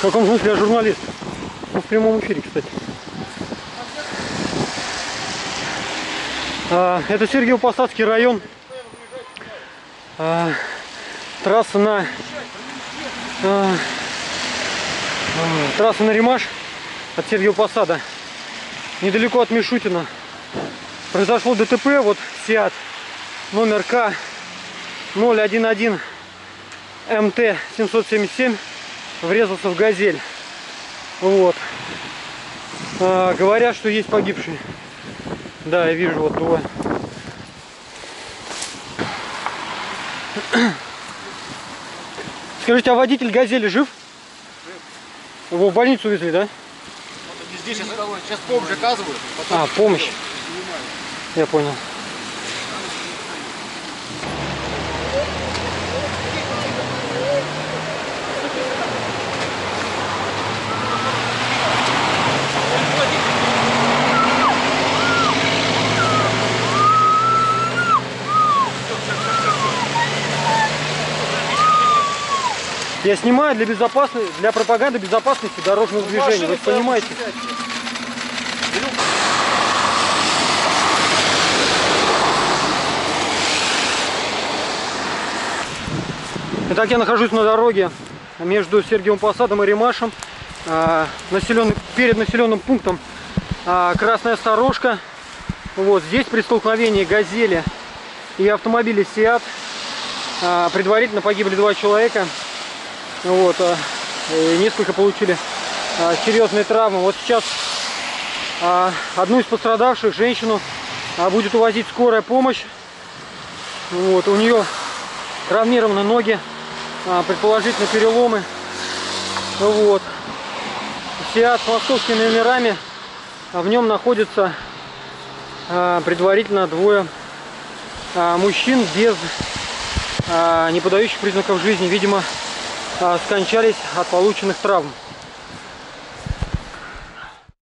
В каком смысле я журналист? Ну, в прямом эфире, кстати. А, это Сергиево-Посадский район. А, трасса на... А, трасса на Ремаш от Сергиева Посада. Недалеко от Мишутина. Произошло ДТП, вот Сиат номер К 011 МТ 777 врезался в газель. Вот. А, говорят, что есть погибшие. Да, я вижу вот двое. Скажите, а водитель газели жив? Его в больницу увезли, да? Здесь сейчас, сейчас помощь оказывают. А, помощь. Я понял. Я снимаю для безопасности, для пропаганды безопасности дорожного движения. Вы понимаете? Итак, я нахожусь на дороге между Сергиевым Посадом и Римашем, а, населенный, перед населенным пунктом а, Красная Сторожка. Вот здесь при столкновении Газели и автомобиля Сиат а, предварительно погибли два человека. Вот, несколько получили серьезные травмы. Вот сейчас одну из пострадавших, женщину, будет увозить скорая помощь. Вот, у нее травмированы ноги, предположительно переломы. Вот. Сиат с московскими номерами, в нем находится предварительно двое мужчин без не подающих признаков жизни. Видимо, скончались от полученных травм.